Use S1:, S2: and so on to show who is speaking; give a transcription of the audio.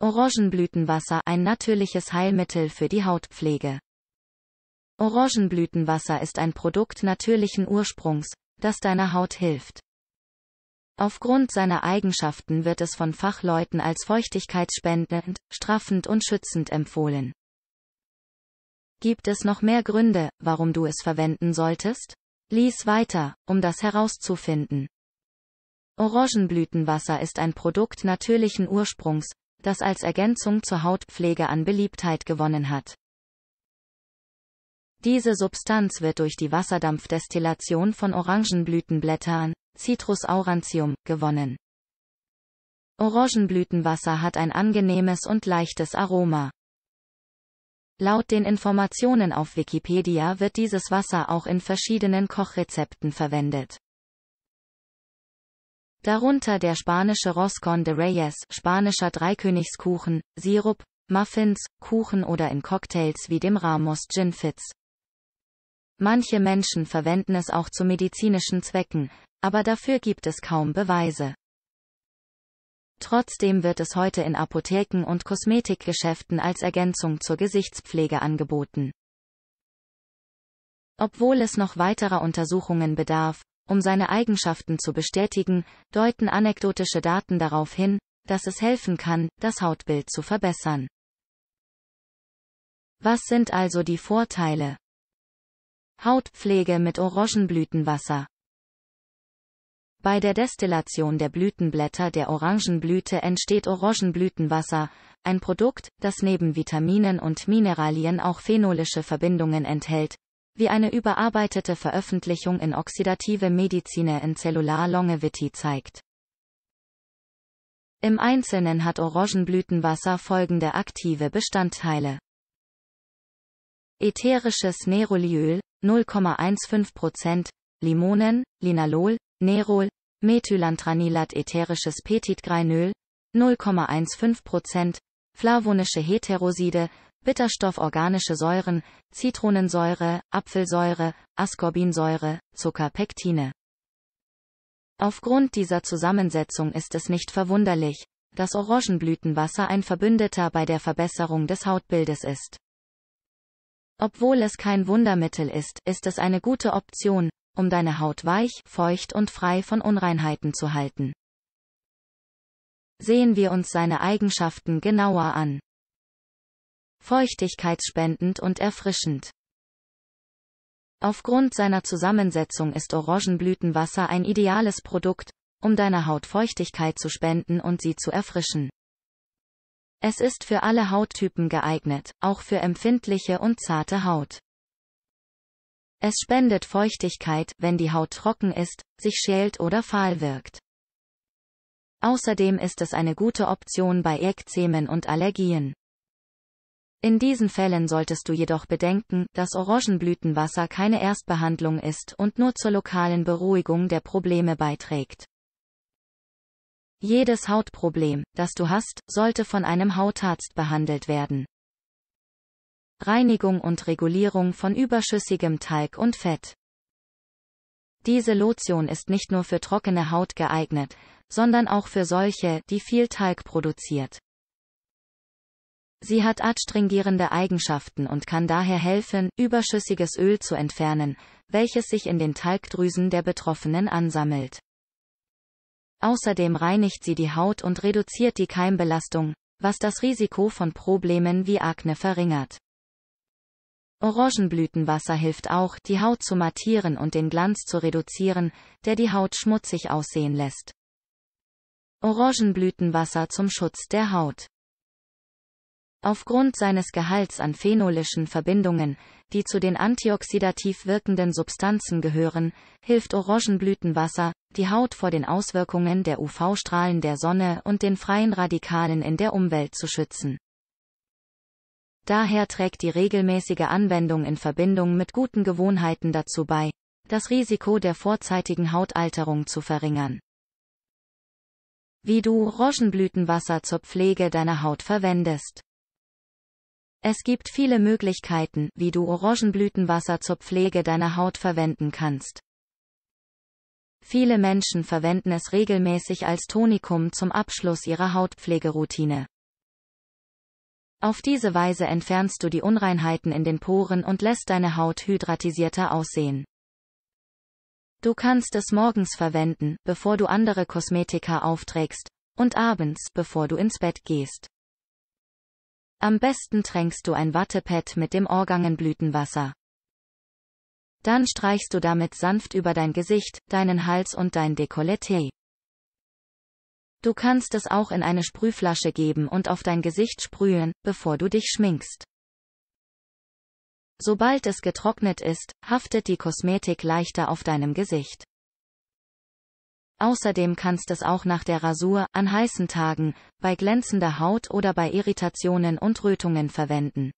S1: Orangenblütenwasser ein natürliches Heilmittel für die Hautpflege. Orangenblütenwasser ist ein Produkt natürlichen Ursprungs, das deiner Haut hilft. Aufgrund seiner Eigenschaften wird es von Fachleuten als feuchtigkeitsspendend, straffend und schützend empfohlen. Gibt es noch mehr Gründe, warum du es verwenden solltest? Lies weiter, um das herauszufinden. Orangenblütenwasser ist ein Produkt natürlichen Ursprungs, das als Ergänzung zur Hautpflege an Beliebtheit gewonnen hat. Diese Substanz wird durch die Wasserdampfdestillation von Orangenblütenblättern, Citrus aurantium, gewonnen. Orangenblütenwasser hat ein angenehmes und leichtes Aroma. Laut den Informationen auf Wikipedia wird dieses Wasser auch in verschiedenen Kochrezepten verwendet. Darunter der spanische Roscon de Reyes, spanischer Dreikönigskuchen, Sirup, Muffins, Kuchen oder in Cocktails wie dem Ramos Gin Fitz. Manche Menschen verwenden es auch zu medizinischen Zwecken, aber dafür gibt es kaum Beweise. Trotzdem wird es heute in Apotheken und Kosmetikgeschäften als Ergänzung zur Gesichtspflege angeboten. Obwohl es noch weiterer Untersuchungen bedarf, um seine Eigenschaften zu bestätigen, deuten anekdotische Daten darauf hin, dass es helfen kann, das Hautbild zu verbessern. Was sind also die Vorteile? Hautpflege mit Orangenblütenwasser. Bei der Destillation der Blütenblätter der Orangenblüte entsteht Orangenblütenwasser, ein Produkt, das neben Vitaminen und Mineralien auch phenolische Verbindungen enthält, wie eine überarbeitete Veröffentlichung in Oxidative Medizine in Cellular Longevity zeigt. Im Einzelnen hat Orangenblütenwasser folgende aktive Bestandteile. Ätherisches Neroliöl, 0,15%, Limonen, Linalol, Nerol, Methylantranilat ätherisches Petitgrainöl, 0,15%, flavonische Heteroside, Bitterstoff organische Säuren, Zitronensäure, Apfelsäure, Ascorbinsäure, Zuckerpektine. Aufgrund dieser Zusammensetzung ist es nicht verwunderlich, dass Orangenblütenwasser ein Verbündeter bei der Verbesserung des Hautbildes ist. Obwohl es kein Wundermittel ist, ist es eine gute Option, um deine Haut weich, feucht und frei von Unreinheiten zu halten. Sehen wir uns seine Eigenschaften genauer an feuchtigkeitsspendend und erfrischend. Aufgrund seiner Zusammensetzung ist Orangenblütenwasser ein ideales Produkt, um deiner Haut Feuchtigkeit zu spenden und sie zu erfrischen. Es ist für alle Hauttypen geeignet, auch für empfindliche und zarte Haut. Es spendet Feuchtigkeit, wenn die Haut trocken ist, sich schält oder fahl wirkt. Außerdem ist es eine gute Option bei Ekzemen und Allergien. In diesen Fällen solltest du jedoch bedenken, dass Orangenblütenwasser keine Erstbehandlung ist und nur zur lokalen Beruhigung der Probleme beiträgt. Jedes Hautproblem, das du hast, sollte von einem Hautarzt behandelt werden. Reinigung und Regulierung von überschüssigem Talg und Fett. Diese Lotion ist nicht nur für trockene Haut geeignet, sondern auch für solche, die viel Talg produziert. Sie hat adstringierende Eigenschaften und kann daher helfen, überschüssiges Öl zu entfernen, welches sich in den Talgdrüsen der Betroffenen ansammelt. Außerdem reinigt sie die Haut und reduziert die Keimbelastung, was das Risiko von Problemen wie Akne verringert. Orangenblütenwasser hilft auch, die Haut zu mattieren und den Glanz zu reduzieren, der die Haut schmutzig aussehen lässt. Orangenblütenwasser zum Schutz der Haut. Aufgrund seines Gehalts an phenolischen Verbindungen, die zu den antioxidativ wirkenden Substanzen gehören, hilft Orangenblütenwasser, die Haut vor den Auswirkungen der UV-Strahlen der Sonne und den freien Radikalen in der Umwelt zu schützen. Daher trägt die regelmäßige Anwendung in Verbindung mit guten Gewohnheiten dazu bei, das Risiko der vorzeitigen Hautalterung zu verringern. Wie du Orangenblütenwasser zur Pflege deiner Haut verwendest. Es gibt viele Möglichkeiten, wie du Orangenblütenwasser zur Pflege deiner Haut verwenden kannst. Viele Menschen verwenden es regelmäßig als Tonikum zum Abschluss ihrer Hautpflegeroutine. Auf diese Weise entfernst du die Unreinheiten in den Poren und lässt deine Haut hydratisierter aussehen. Du kannst es morgens verwenden, bevor du andere Kosmetika aufträgst, und abends, bevor du ins Bett gehst. Am besten tränkst du ein Wattepad mit dem Organgenblütenwasser. Dann streichst du damit sanft über dein Gesicht, deinen Hals und dein Dekolleté. Du kannst es auch in eine Sprühflasche geben und auf dein Gesicht sprühen, bevor du dich schminkst. Sobald es getrocknet ist, haftet die Kosmetik leichter auf deinem Gesicht. Außerdem kannst es auch nach der Rasur, an heißen Tagen, bei glänzender Haut oder bei Irritationen und Rötungen verwenden.